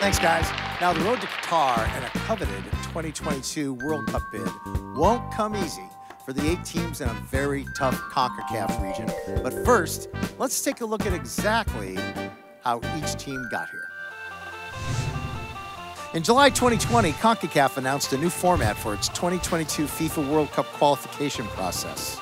Thanks, guys. Now, the road to Qatar and a coveted 2022 World Cup bid won't come easy for the eight teams in a very tough CONCACAF region. But first, let's take a look at exactly how each team got here. In July 2020, CONCACAF announced a new format for its 2022 FIFA World Cup qualification process.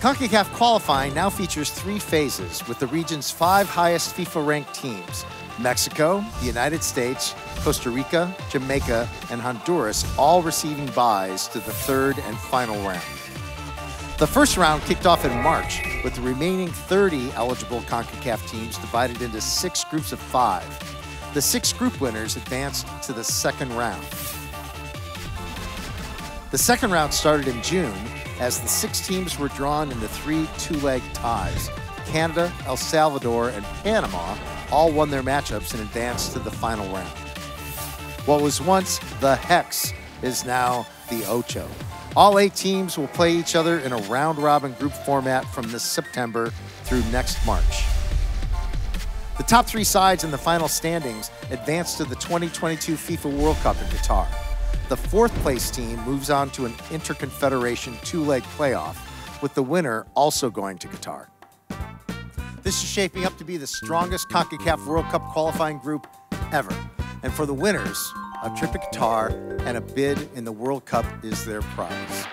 CONCACAF qualifying now features three phases with the region's five highest FIFA ranked teams Mexico, the United States, Costa Rica, Jamaica, and Honduras all receiving byes to the third and final round. The first round kicked off in March with the remaining 30 eligible CONCACAF teams divided into six groups of five. The six group winners advanced to the second round. The second round started in June as the six teams were drawn into three two leg ties. Canada, El Salvador, and Panama all won their matchups and advanced to the final round. What was once the Hex is now the Ocho. All eight teams will play each other in a round robin group format from this September through next March. The top three sides in the final standings advance to the 2022 FIFA World Cup in Qatar. The fourth place team moves on to an interconfederation two leg playoff, with the winner also going to Qatar. This is shaping up to be the strongest CONCACAF World Cup qualifying group ever. And for the winners, a trip to Qatar and a bid in the World Cup is their prize.